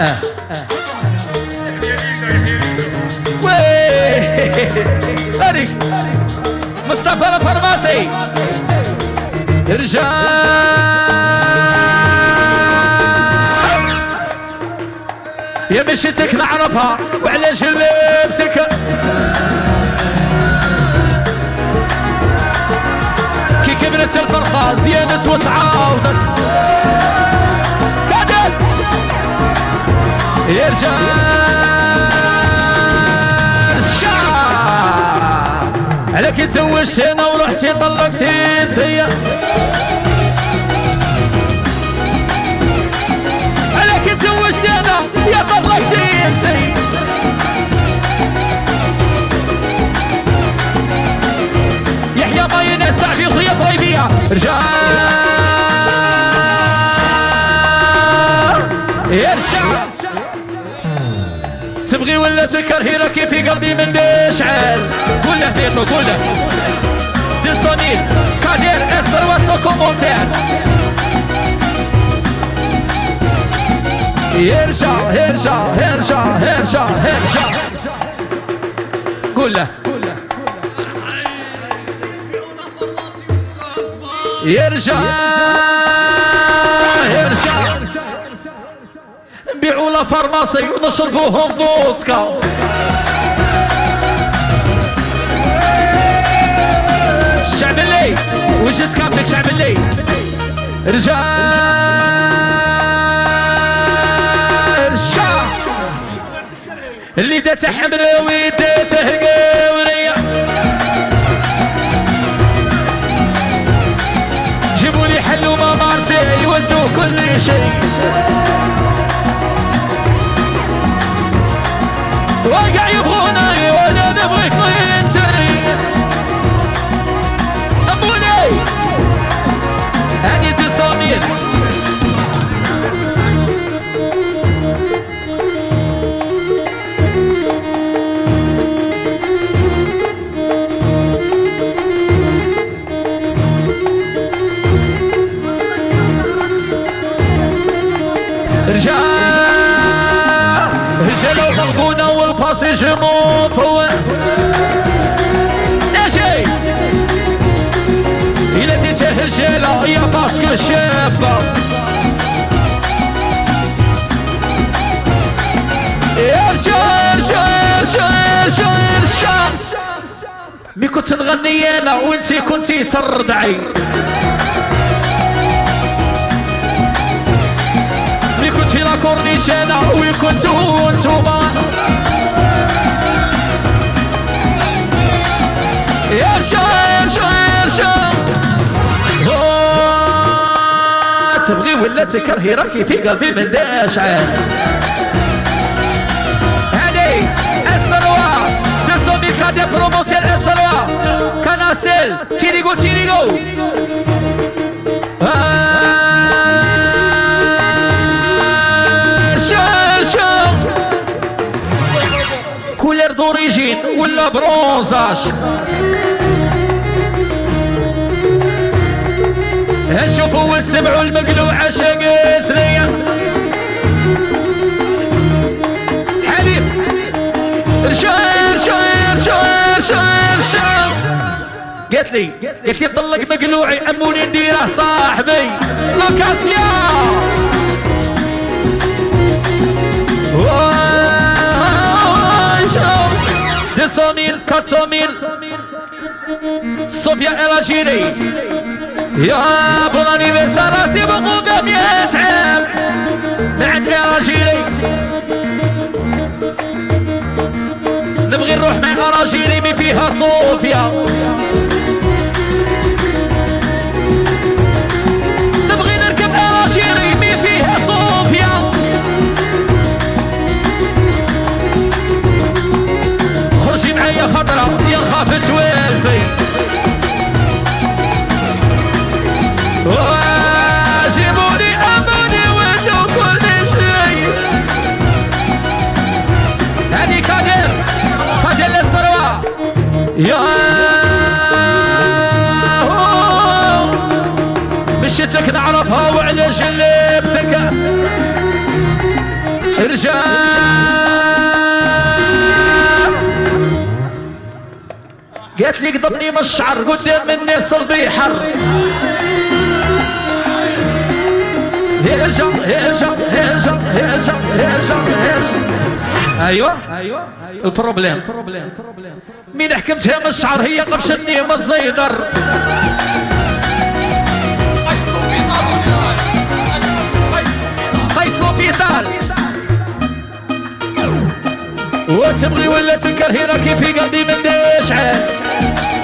آه. هذيك مصطفى الفرماسي. رجال. يا مشيتك نعرفها وعلاش لبسك؟ كي كبرت الفرقة زيادت وتعاودت. يا رجال عليك تزوجتي أنا ورحتي طلقتي انتيا عليك تزوجتي أنا يا طلقتي انتي يحيى باين في خيط طيبية. رجال يا رجال تبغي ولا تكرهي راكي في قلبي من دشعل قول له بيتو قول له. دي سونيل كادير استر واسو كومونتير يرجع يرجع يرجع يرجع يرجع. قول له. يرجع يرجع. نبيعوا لا فارماسي ونشربوهم فودكا الشعب اللي وجهت كابتك شعب اللي. رجال الشعب اللي داته حمراوي داته فوق. يا شي إلا ديته رجالة يا رجال مين كنت نغني أنا وانتي كنتي ترضعي. مين كنت في la corniche أنا وكنتو انتوما يا أوه، تبغي ولا تكرهي راكي في قلبي من داشعل هادي استروا دسومي كادي بروموسيون استروا كاناسيل تيريغو تيريغو آه، شو- شو. كولر دوريجين ولا برونزاج شوفوا وسمعوا المقلوعة شق سنية حليب. شاير شاير شاير شاير شاير قالت لي قالت لي طلق مقلوعي أموني نديره صاحبي. لوكاسيا دسوميل كاتسوميل. صوفيا الاجيري يا بون انيفرسار راسي بقوة مية عام عند الاجيري نبغي نروح مع اراجيلي مي فيها صوفيا مشيتك نعرفها وعلاش لبسك قالت لي قضبني من الشعر قدام الناس البيحر هيجا هيجا هيجا هيجا هيجا هيجا أيوه. أيوه ال problème مين حكمتها من الشعر؟ هي قبشتني من الزيدر. وتبغي ولا تنكر راكي في قلبي من داشعه نبغي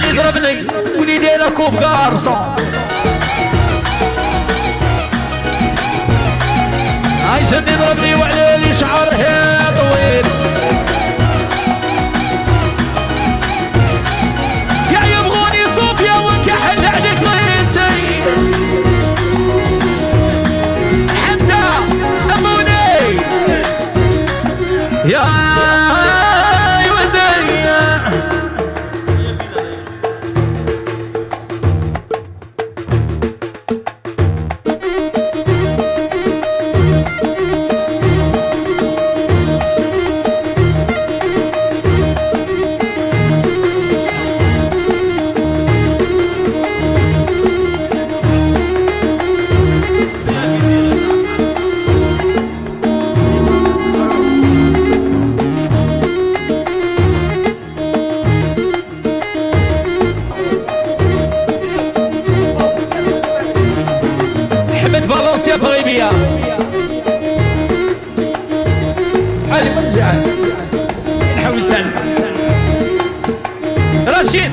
يا جن يضربني وليدي أنا كوب قارصة. هاي جن يضربني وعليلي شعره طويل. نحاول نسال رشيد.